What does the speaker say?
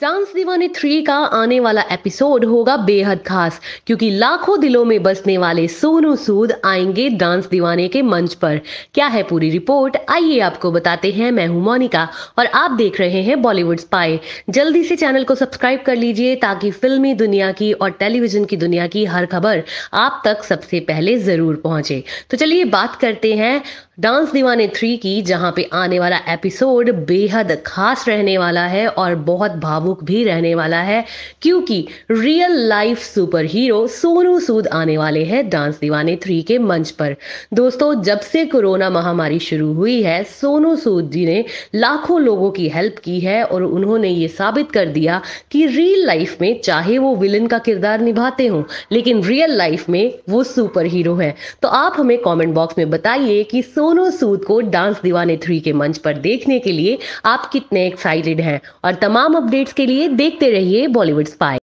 Dance दीवाने three का आने वाला एपिसोड होगा बेहद खास, क्योंकि लाखों दिलों में बसने वाले सोनू सूद आएँगे डांस दीवाने के मंच पर। क्या है पूरी रिपोर्ट? आइए आपको बताते हैं। मैं हूँ मोनिका और आप देख रहे हैं बॉलीवुड स्पाई जल्दी से चैनल को सब्सक्राइब कर लीजिए ताकि फिल्मी दुनिया की और टेलीविज़न की दुनिया की हर खबर आप तक सबसे पहले ज़रूर पहुँचे। तो चलिए बात करते हैं डांस दीवाने थ्री की, जहाँ पे आने वाला एपिसोड बेहद खास रहने वाला है और बहुत भावुक भी रहने वाला है, क्योंकि real life super hero Sonu Sood आने वाले हैं डांस दीवाने थ्री के मंच पर। दोस्तों, जब से कोरोना महामारी शुरू हुई है, सोनू सूद जी ने लाखों लोगों की हेल्प की है और उन्होंने ये साबित कर दिया कि रियल लाइफ में चाहे वो विलन का किरदार निभाते हो, लेकिन रियल लाइफ में वो सुपर हीरो है। तो आप हमें कॉमेंट बॉक्स में बताइए कि सूद को डांस दीवाने थ्री के मंच पर देखने के लिए आप कितने एक्साइटेड हैं? और तमाम अपडेट्स के लिए देखते रहिए बॉलीवुड स्पाई